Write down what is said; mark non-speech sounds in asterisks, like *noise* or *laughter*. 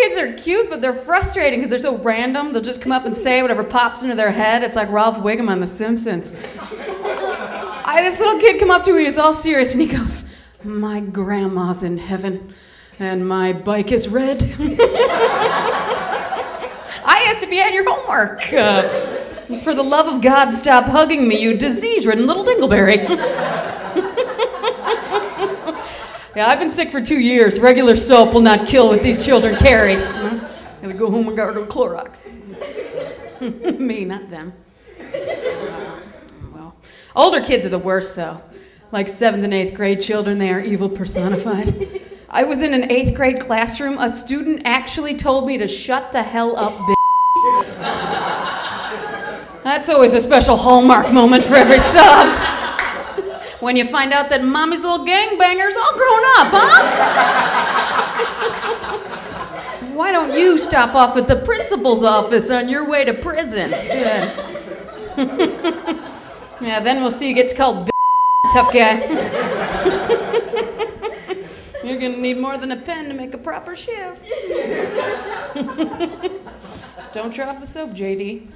kids are cute, but they're frustrating because they're so random. They'll just come up and say whatever pops into their head. It's like Ralph Wiggum on The Simpsons. I, this little kid come up to me, he's all serious, and he goes, My grandma's in heaven, and my bike is red. *laughs* I asked if you had your homework. Uh, for the love of God, stop hugging me, you disease ridden little dingleberry. *laughs* yeah, I've been sick for two years. Regular soap will not kill what these children carry. I'm gonna go home and gargle Clorox. *laughs* me, not them. Well, older kids are the worst, though. Like seventh and eighth grade children, they are evil personified. I was in an eighth grade classroom. A student actually told me to shut the hell up, bitch. That's always a special hallmark moment for every sub. When you find out that mommy's little gangbangers all grown up, huh? Why don't you stop off at the principal's office on your way to prison? Good. *laughs* yeah, then we'll see who gets called b- tough guy. *laughs* You're gonna need more than a pen to make a proper shift. *laughs* Don't drop the soap, JD.